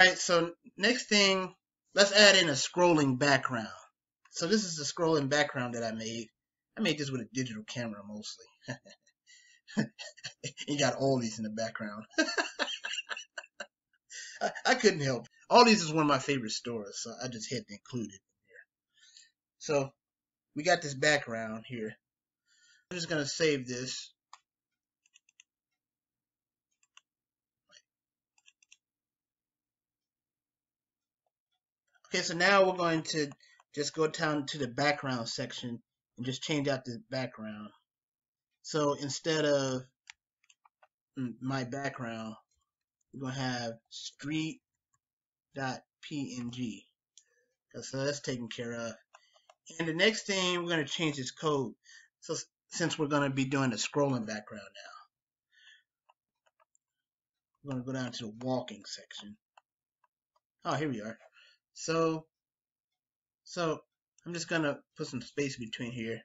Alright, so next thing, let's add in a scrolling background. So this is the scrolling background that I made. I made this with a digital camera mostly. you got all these in the background. I, I, couldn't help. Aldi's is one of my favorite stores, so I just had to include it here. So we got this background here. I'm just gonna save this. Okay, so now we're going to just go down to the background section and just change out the background. So instead of my background, we're going to have street.png. So that's taken care of. And the next thing, we're going to change this code. So since we're going to be doing a scrolling background now. We're going to go down to the walking section. Oh, here we are. So, so I'm just going to put some space between here.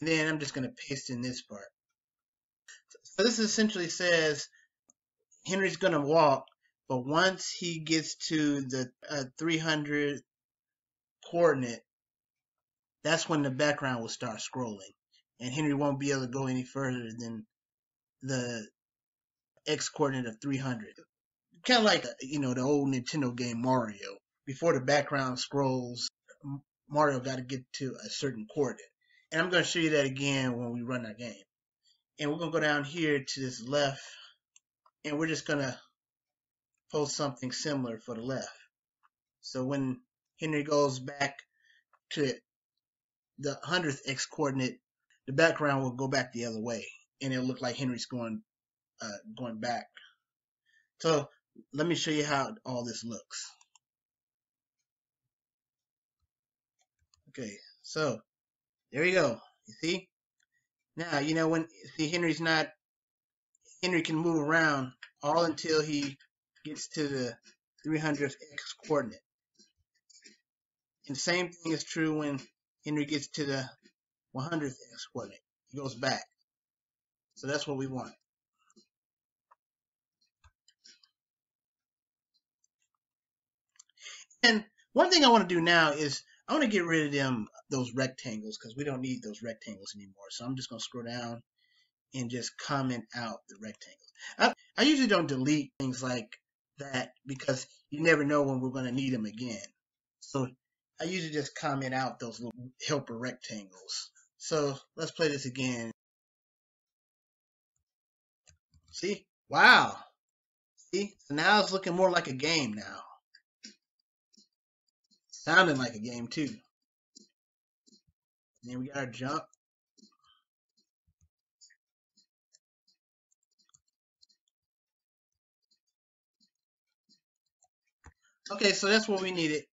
And then I'm just going to paste in this part. So this essentially says Henry's going to walk, but once he gets to the uh, 300 coordinate, that's when the background will start scrolling. And Henry won't be able to go any further than the x coordinate of 300. Kind of like, you know, the old Nintendo game Mario. Before the background scrolls, Mario got to get to a certain coordinate. And I'm going to show you that again when we run our game. And we're going to go down here to this left, and we're just going to post something similar for the left. So when Henry goes back to the 100th x coordinate, the background will go back the other way, and it'll look like Henry's going uh, going back. So let me show you how all this looks. Okay, so there you go. You see? Now, you know, when see Henry's not, Henry can move around all until he gets to the 300th x coordinate. And the same thing is true when Henry gets to the 100th x coordinate. He goes back. So that's what we want. And one thing I want to do now is I want to get rid of them those rectangles because we don't need those rectangles anymore. So I'm just going to scroll down and just comment out the rectangles. I, I usually don't delete things like that because you never know when we're going to need them again. So I usually just comment out those little helper rectangles. So let's play this again. See? Wow. See? So now it's looking more like a game now. Sounding like a game too. And then we got our jump. Okay, so that's what we needed.